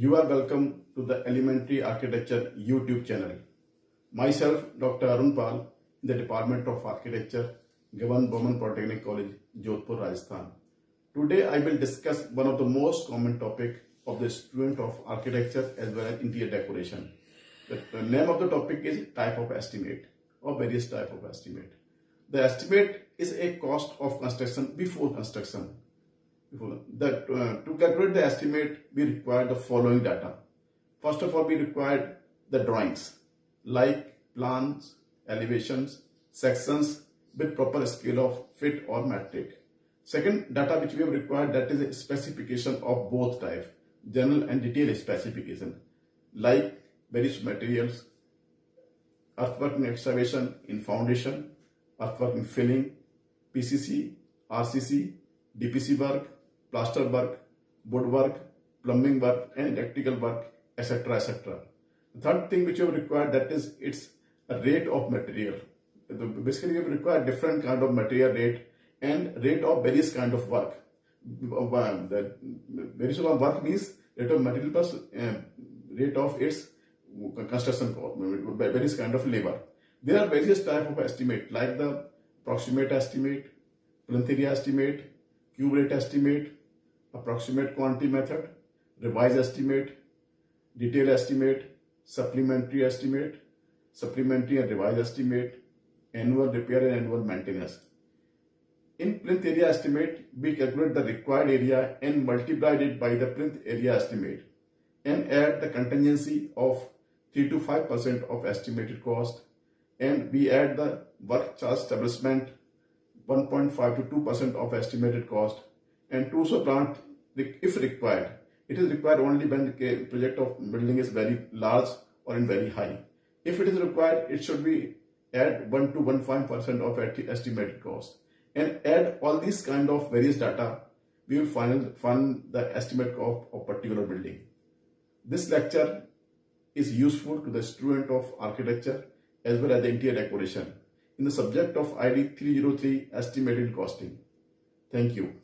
You are welcome to the Elementary Architecture YouTube channel. Myself, Dr. Arun Pal, in the Department of Architecture, Government Women Polytechnic College, Jodhpur, Rajasthan. Today I will discuss one of the most common topic of the student of architecture as well as interior decoration. The name of the topic is type of estimate or various type of estimate. The estimate is a cost of construction before construction. That, uh, to calculate the estimate, we require the following data. First of all, we require the drawings like plans, elevations, sections with proper scale of fit or metric. Second data which we have required that is a specification of both types, general and detailed specification like various materials, earthwork in excavation in foundation, earthwork in filling, PCC, RCC, DPC work, plaster work, woodwork, plumbing work and electrical work, etc. etc. The third thing which you have required that is its rate of material. Basically you require different kind of material rate and rate of various kind of work. The various of work means rate of material plus uh, rate of its construction various kind of labor. There are various type of estimate like the approximate estimate, plinth area estimate, cube rate estimate, approximate quantity method, revised estimate, detailed estimate, supplementary estimate, supplementary and revised estimate, annual repair and annual maintenance. In plinth area estimate, we calculate the required area and multiplied it by the plinth area estimate and add the contingency of 3 to 5% of estimated cost and we add the work charge establishment 1.5 to 2% of estimated cost and to supplant if required. It is required only when the project of building is very large or in very high. If it is required, it should be add 1 to 1.5% of estimated cost and add all these kind of various data, we will find, find the estimate of a particular building. This lecture is useful to the student of architecture as well as the interior decoration in the subject of ID 303 estimated costing. Thank you.